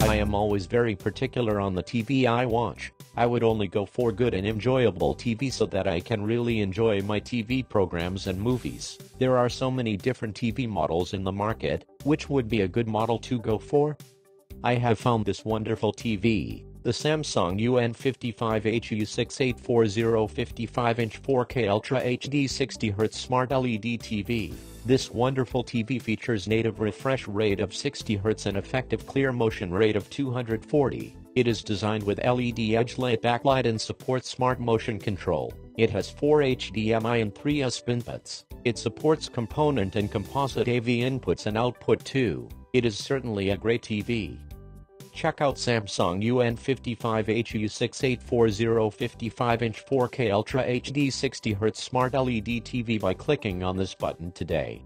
I am always very particular on the TV I watch. I would only go for good and enjoyable TV so that I can really enjoy my TV programs and movies. There are so many different TV models in the market, which would be a good model to go for? I have found this wonderful TV, the Samsung UN55HU6840 55-inch 4K Ultra HD 60Hz Smart LED TV. This wonderful TV features native refresh rate of 60Hz and effective clear motion rate of 240. It is designed with LED edge light backlight and supports smart motion control. It has 4 HDMI and 3 USB inputs. It supports component and composite AV inputs and output too. It is certainly a great TV. Check out Samsung UN55HU6840 55-inch 4K Ultra HD 60Hz Smart LED TV by clicking on this button today.